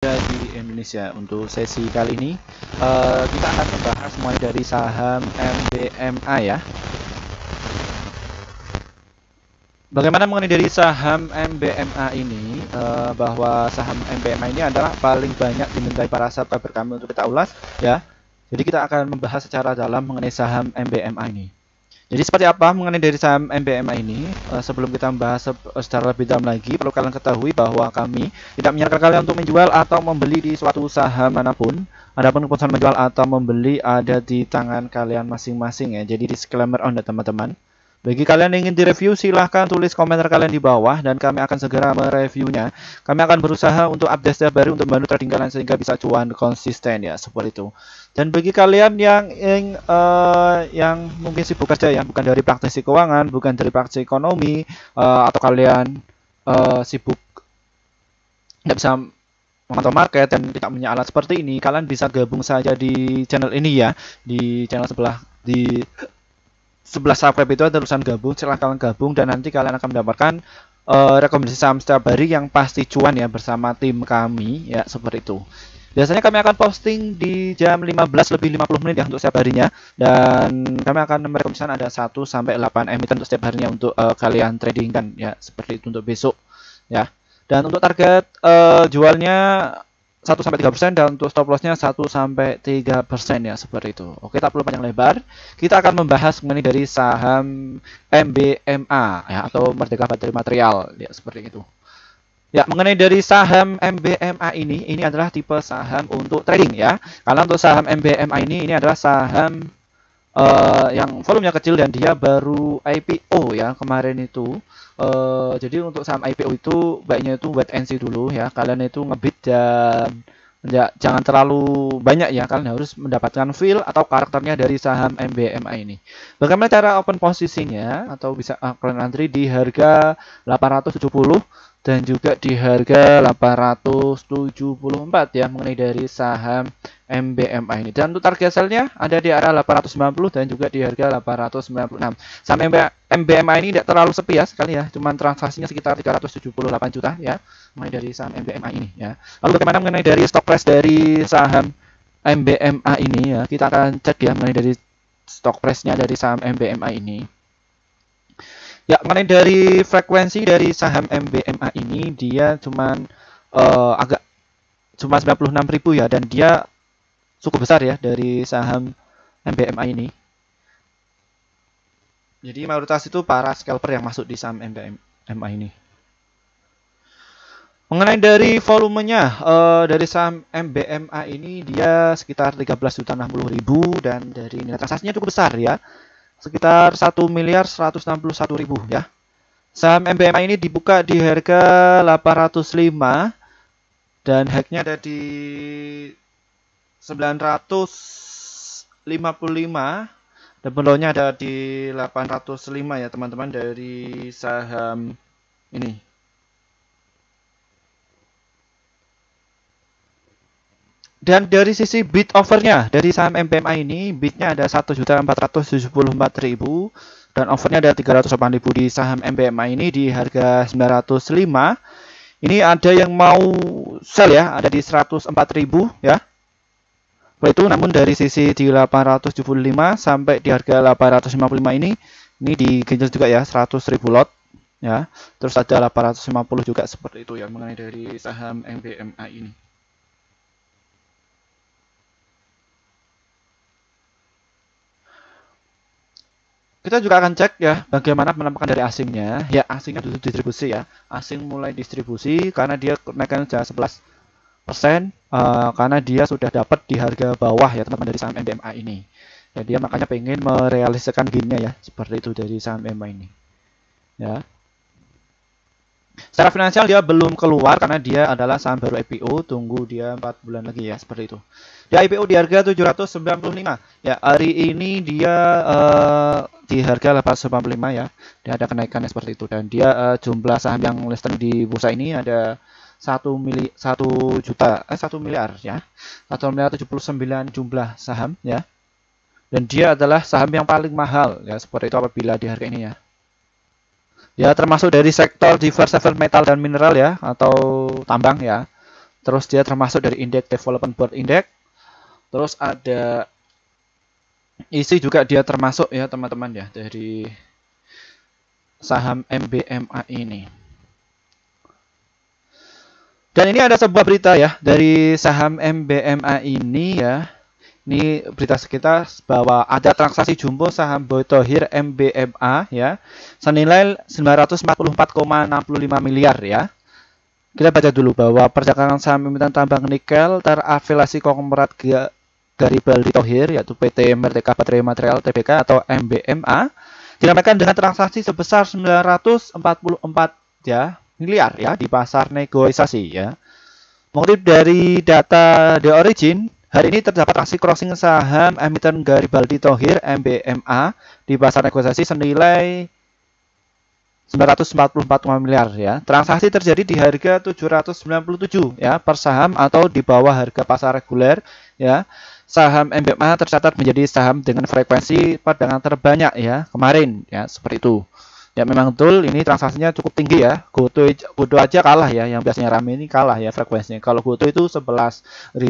di Indonesia. Untuk sesi kali ini uh, kita akan membahas mulai dari saham MBMA ya. Bagaimana mengenai dari saham MBMA ini? Uh, bahwa saham MBMA ini adalah paling banyak dimintai para subscriber kami untuk kita ulas ya. Jadi kita akan membahas secara dalam mengenai saham MBMA ini. Jadi seperti apa mengenai dari saham MBMA ini? Uh, sebelum kita membahas secara lebih dalam lagi, perlu kalian ketahui bahwa kami tidak menyarankan kalian untuk menjual atau membeli di suatu saham mana pun. Adapun keputusan menjual atau membeli ada di tangan kalian masing-masing ya. Jadi disclaimer on teman-teman. Bagi kalian yang ingin direview, silahkan tulis komentar kalian di bawah dan kami akan segera mereviewnya. Kami akan berusaha untuk update setiap hari untuk membantu trading kalian sehingga bisa cuan konsisten ya, seperti itu. Dan bagi kalian yang yang, uh, yang mungkin sibuk kerja ya, bukan dari praktisi keuangan, bukan dari praktisi ekonomi, uh, atau kalian uh, sibuk nggak bisa memantau market dan tidak punya alat seperti ini, kalian bisa gabung saja di channel ini ya, di channel sebelah di sebelah subscribe itu ada tulisan gabung silahkan gabung dan nanti kalian akan mendapatkan uh, rekomendasi saham setiap hari yang pasti cuan ya bersama tim kami ya seperti itu. Biasanya kami akan posting di jam 15 lebih 50 menit ya untuk setiap harinya dan kami akan merekomendasikan ada 1 sampai 8 emiten untuk setiap harinya untuk uh, kalian trading kan ya seperti itu untuk besok ya. Dan untuk target uh, jualnya 1 sampai 3% dan untuk stop lossnya 1 sampai 3% ya seperti itu. Oke, tak perlu panjang lebar. Kita akan membahas mengenai dari saham MBMA ya atau Merdeka Bateri Material ya seperti itu. Ya, mengenai dari saham MBMA ini, ini adalah tipe saham untuk trading ya. Karena untuk saham MBMA ini, ini adalah saham uh, yang volumenya kecil dan dia baru IPO ya kemarin itu. Uh, jadi untuk saham IPO itu baiknya itu wait and see dulu ya. Kalian itu ngebit dan ya, jangan terlalu banyak ya. Kalian harus mendapatkan feel atau karakternya dari saham MBMA ini. Bagaimana cara open posisinya atau bisa uh, kalian antri di harga 870 dan juga di harga 874 ya mengenai dari saham MBMA ini. Dan untuk target sellnya ada di arah 890 dan juga di harga 896. Saham MBMA ini tidak terlalu sepi ya sekali ya, cuman transaksinya sekitar 378 juta ya mengenai dari saham MBMA ini ya. Lalu bagaimana mengenai dari stock price dari saham MBMA ini ya, kita akan cek ya mengenai dari stock price-nya dari saham MBMA ini. Ya, mengenai dari frekuensi dari saham MBMA ini dia cuman uh, agak cuma 96.000 ya dan dia cukup besar ya dari saham MBMA ini. Jadi mayoritas itu para scalper yang masuk di saham MBMA ini. Mengenai dari volumenya uh, dari saham MBMA ini dia sekitar 13 juta 60 ribu dan dari nilai transaksinya cukup besar ya sekitar 1 miliar 161 ribu ya. Saham MBMA ini dibuka di harga 805 dan hacknya ada di 955 dan bellownya ada di 805 ya teman-teman dari saham ini Dan dari sisi bid overnya dari saham MPMA ini bidnya ada 1.474.000 dan overnya ada 308.000 di saham MPMA ini di harga 905. Ini ada yang mau sell ya, ada di 104.000 ya. Itu namun dari sisi di 875 sampai di harga 855 ini ini digenjot juga ya 100.000 lot ya. Terus ada 850 juga seperti itu ya mengenai dari saham MBMA ini. kita juga akan cek ya bagaimana penampakan dari asingnya. Ya asingnya dulu distribusi ya. Asing mulai distribusi karena dia naikkan sudah 11 persen uh, karena dia sudah dapat di harga bawah ya teman-teman dari saham MBMA ini. Ya dia makanya pengen merealisasikan gainnya ya seperti itu dari saham MBMA ini. Ya. Secara finansial dia belum keluar karena dia adalah saham baru IPO, tunggu dia 4 bulan lagi ya seperti itu. Dia IPO di harga 795. Ya, hari ini dia uh, di harga 895 ya. Dia ada kenaikannya seperti itu dan dia uh, jumlah saham yang listing di bursa ini ada 1 mili 1 juta eh 1 miliar ya. 1 miliar 79 jumlah saham ya. Dan dia adalah saham yang paling mahal ya seperti itu apabila di harga ini ya ya termasuk dari sektor diversified metal dan mineral ya atau tambang ya Terus dia termasuk dari Index Development Board Index. Terus ada isi juga dia termasuk ya teman-teman ya dari saham MBMA ini. Dan ini ada sebuah berita ya dari saham MBMA ini ya. Ini berita sekitar bahwa ada transaksi jumbo saham Boy Tohir MBMA ya senilai 944,65 miliar ya. Kita baca dulu bahwa perdagangan saham emiten tambang nikel terafiliasi konglomerat Garibaldi Tohir yaitu PT Merdeka Baterai Material Tbk atau MBMA dinamakan dengan transaksi sebesar 944 ya miliar ya di pasar negosiasi ya. Mengutip dari data The Origin, hari ini terdapat aksi crossing saham emiten Garibaldi Tohir MBMA di pasar negosiasi senilai 944 miliar ya. Transaksi terjadi di harga 797 ya per saham atau di bawah harga pasar reguler ya saham MBMA tercatat menjadi saham dengan frekuensi perdagangan terbanyak ya kemarin ya seperti itu. Ya memang betul ini transaksinya cukup tinggi ya. Goto Goto aja kalah ya yang biasanya rame ini kalah ya frekuensinya. Kalau Goto itu 11.000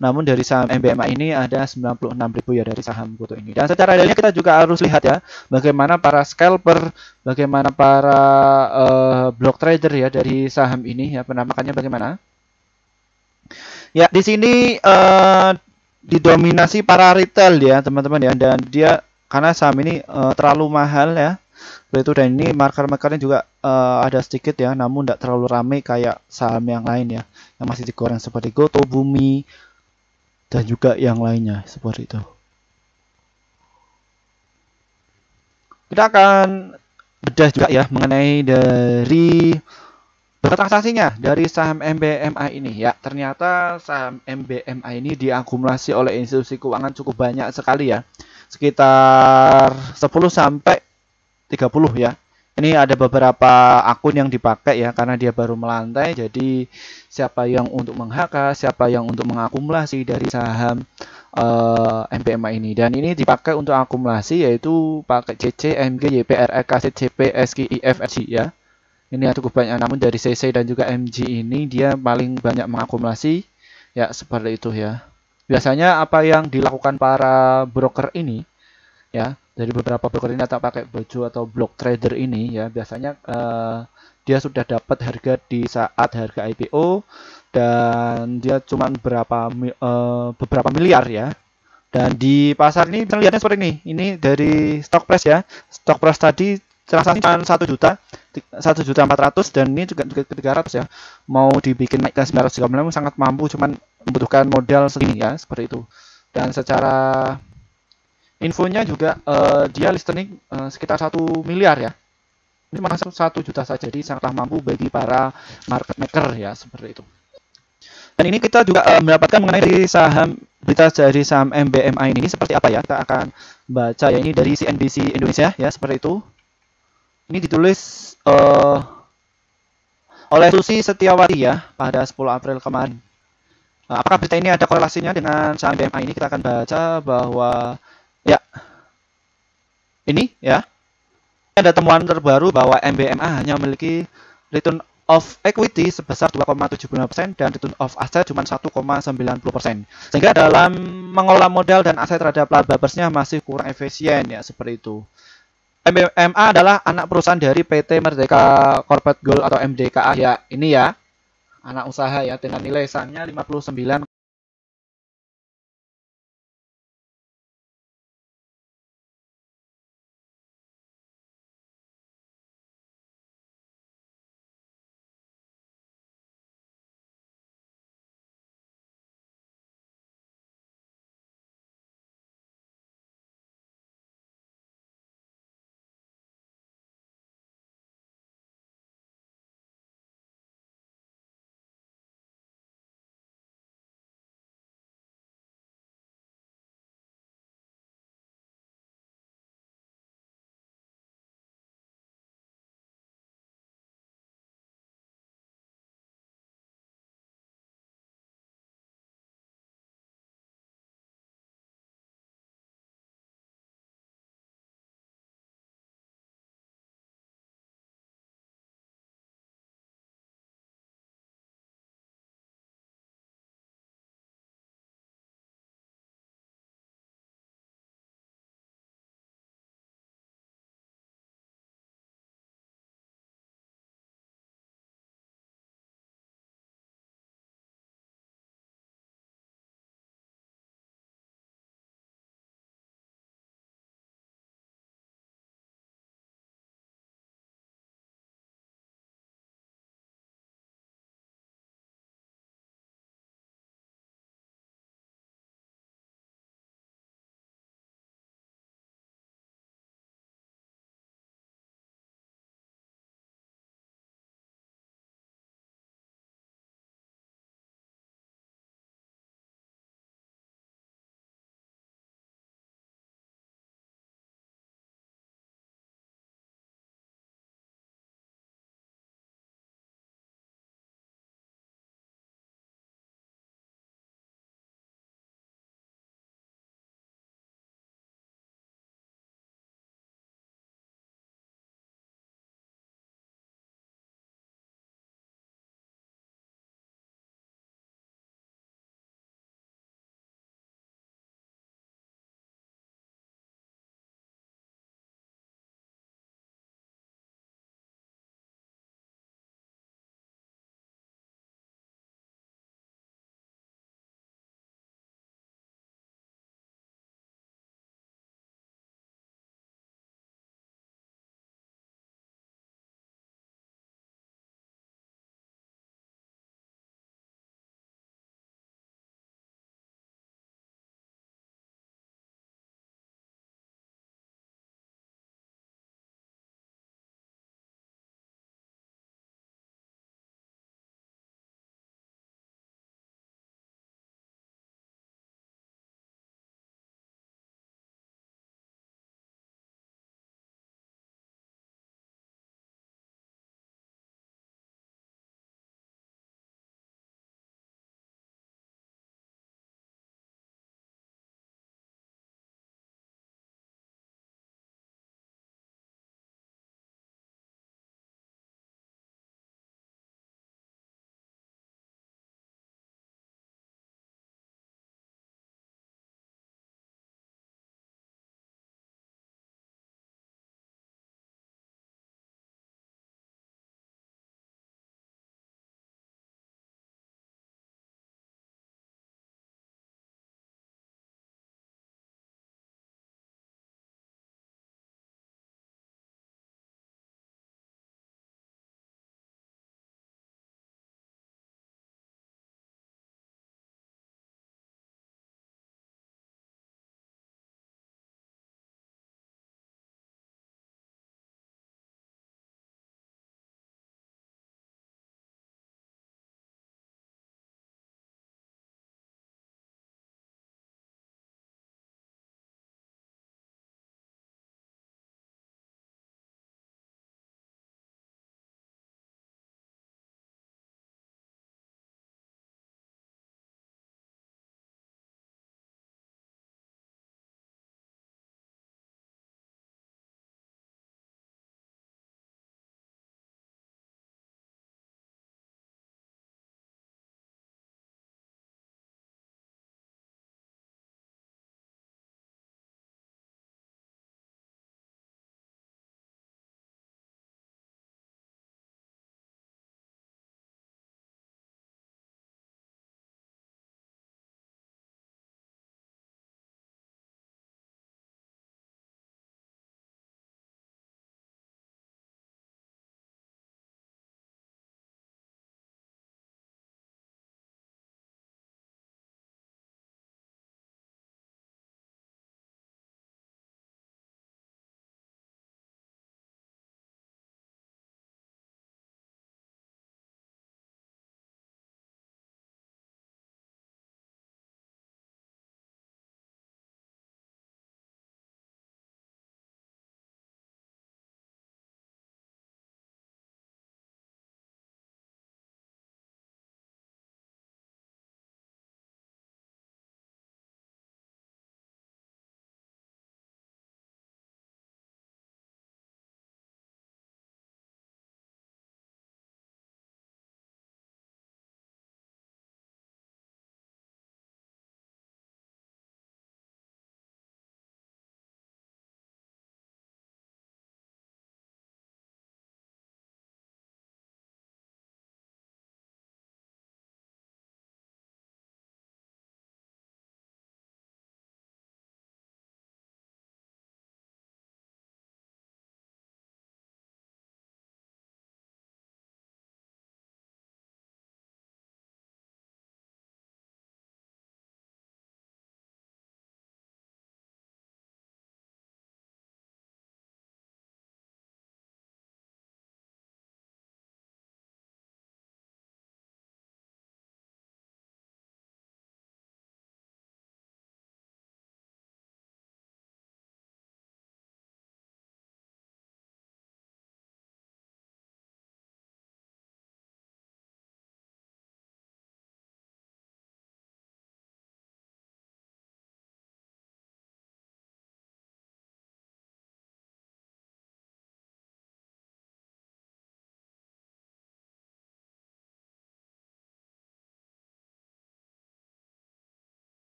namun dari saham MBMA ini ada 96.000 ya dari saham Goto ini. Dan secara adanya kita juga harus lihat ya bagaimana para scalper, bagaimana para uh, block trader ya dari saham ini ya penampakannya bagaimana. Ya, di sini uh, didominasi para retail ya teman-teman ya dan dia karena saham ini uh, terlalu mahal ya itu dan ini marker-markernya juga uh, ada sedikit ya namun tidak terlalu ramai kayak saham yang lain ya yang masih digoreng seperti Goto Bumi dan juga yang lainnya seperti itu. Kita akan bedah juga ya mengenai dari transaksinya dari saham MBMA ini. Ya ternyata saham MBMA ini diakumulasi oleh institusi keuangan cukup banyak sekali ya. Sekitar 10 sampai 30 ya. Ini ada beberapa akun yang dipakai ya karena dia baru melantai jadi siapa yang untuk menghaka siapa yang untuk mengakumulasi dari saham uh, MBMA ini. Dan ini dipakai untuk akumulasi yaitu pakai CC, MG, YPR, CP, SKI, FSG ya. Ini cukup banyak namun dari CC dan juga MG ini dia paling banyak mengakumulasi ya seperti itu ya. Biasanya apa yang dilakukan para broker ini ya dari beberapa broker ini atau pakai baju atau block trader ini ya biasanya uh, dia sudah dapat harga di saat harga IPO dan dia cuma berapa uh, beberapa miliar ya. Dan di pasar ini bisa lihatnya seperti ini. Ini dari stock price ya. Stock price tadi transaksi cuma satu juta satu juta empat ratus dan ini juga tiga ratus ya. Mau dibikin naik ke sembilan ratus sangat mampu cuman membutuhkan modal segini ya seperti itu. Dan secara infonya juga uh, dia listening uh, sekitar satu miliar ya ini masuk satu juta saja jadi sangatlah mampu bagi para market maker ya seperti itu dan ini kita juga uh, mendapatkan mengenai dari saham berita dari saham MBMA ini seperti apa ya kita akan baca ya ini dari CNBC Indonesia ya seperti itu ini ditulis uh, oleh Susi Setiawati ya pada 10 April kemarin. Nah, apakah berita ini ada korelasinya dengan saham BMA ini? Kita akan baca bahwa ya. Ini ya. Ada temuan terbaru bahwa MBMA hanya memiliki return of equity sebesar 2,75% dan return of asset cuma 1,90%. Sehingga dalam mengelola modal dan aset terhadap laba bersnya masih kurang efisien ya seperti itu. MBMA adalah anak perusahaan dari PT Merdeka Corporate Gold atau MDKA ya. Ini ya. Anak usaha ya. Dengan nilai sahamnya 59,9